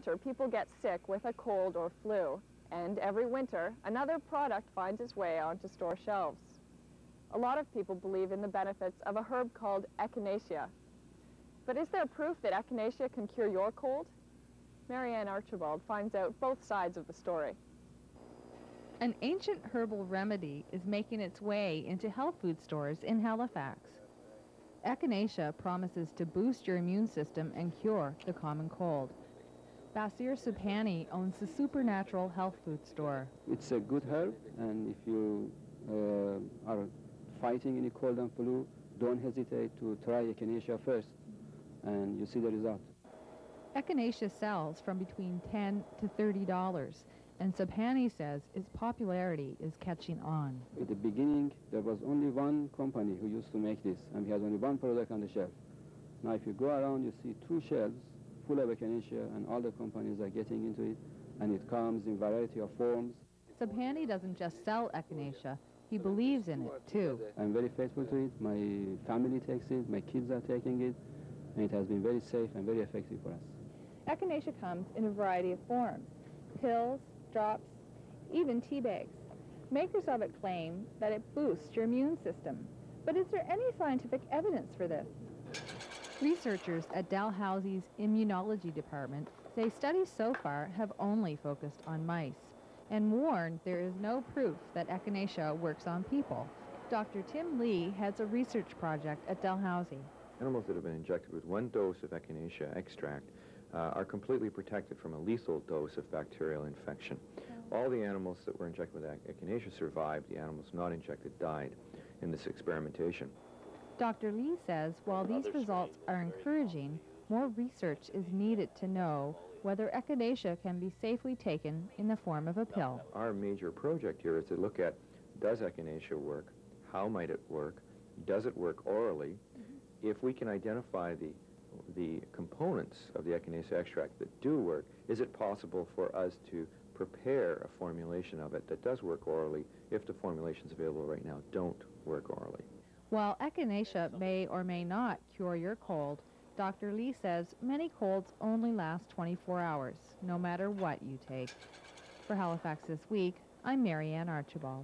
winter, people get sick with a cold or flu, and every winter, another product finds its way onto store shelves. A lot of people believe in the benefits of a herb called echinacea. But is there proof that echinacea can cure your cold? Mary Ann Archibald finds out both sides of the story. An ancient herbal remedy is making its way into health food stores in Halifax. Echinacea promises to boost your immune system and cure the common cold. Basir Subhani owns the Supernatural Health Food Store. It's a good herb, and if you uh, are fighting any cold and flu, don't hesitate to try echinacea first, and you see the result. Echinacea sells from between 10 to $30, and Subhani says its popularity is catching on. At the beginning, there was only one company who used to make this, and we had only one product on the shelf. Now, if you go around, you see two shelves of echinacea, and all the companies are getting into it, and it comes in variety of forms. Subhani doesn't just sell echinacea, he believes in it, too. I'm very faithful to it. My family takes it, my kids are taking it, and it has been very safe and very effective for us. Echinacea comes in a variety of forms, pills, drops, even tea bags. Makers of it claim that it boosts your immune system. But is there any scientific evidence for this? Researchers at Dalhousie's Immunology Department say studies so far have only focused on mice and warn there is no proof that echinacea works on people. Dr. Tim Lee heads a research project at Dalhousie. Animals that have been injected with one dose of echinacea extract uh, are completely protected from a lethal dose of bacterial infection. All the animals that were injected with echinacea survived. The animals not injected died in this experimentation. Dr. Lee says while these results are encouraging, more research is needed to know whether echinacea can be safely taken in the form of a pill. Our major project here is to look at does echinacea work, how might it work, does it work orally, mm -hmm. if we can identify the the components of the echinacea extract that do work, is it possible for us to prepare a formulation of it that does work orally if the formulations available right now don't work orally? While echinacea may or may not cure your cold, Dr. Lee says many colds only last 24 hours, no matter what you take. For Halifax This Week, I'm Mary Ann Archibald.